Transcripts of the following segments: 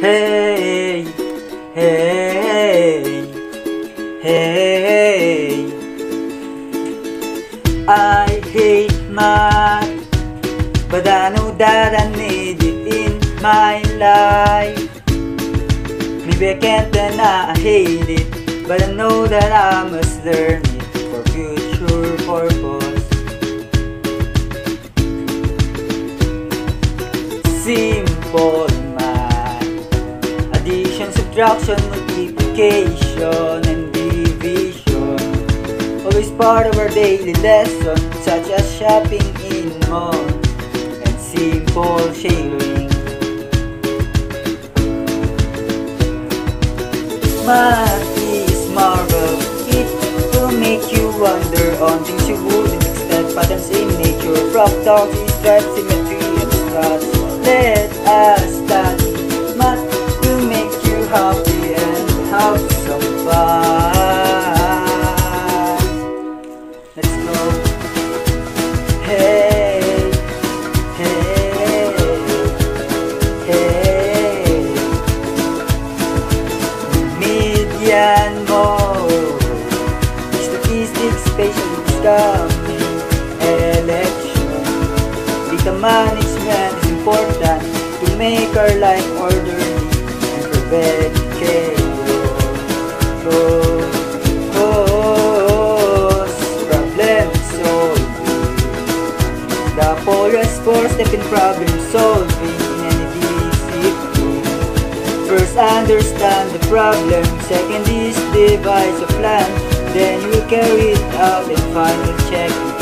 Hey, hey, hey. I hate math, but I know that I need it in my life. Maybe I can't deny I hate it, but I know that I must learn Simple math, addition, subtraction, multiplication, and division. Always part of our daily lesson, such as shopping in malls and simple sharing. Math is marvel. It will make you wonder on things you wouldn't expect. Patterns in nature, fractals, stripes, symmetry, and stars. Let us study. Math will make you happy and have some fun. Let's go. Hey, hey, hey. Median mode Statistics, spatial coming Election Data management is important To make our life orderly And prevent chaos. Cause Problem solving The Polya's four step in problem solving. In any discipline First understand the problem, second is devise a plan, then you carry it out and finally check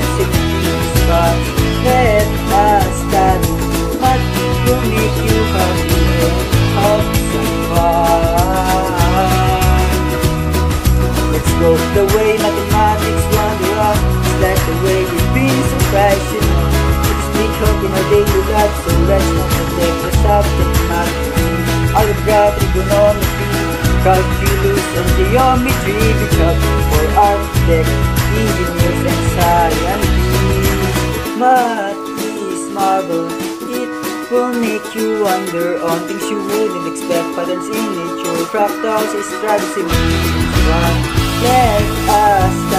spots. Let us study, math will make you happy have some. Let's go the way mathematics wander up It's like the way it's been surprising It's big hope in our daily life So let's not neglect the subject math Algebra, trigonometry Calculus and geometry Become for architects, engineers and scientists Math is marvel It will make you wonder on things you wouldn't expect Patterns in nature, fractals, stripes, symmetries But let us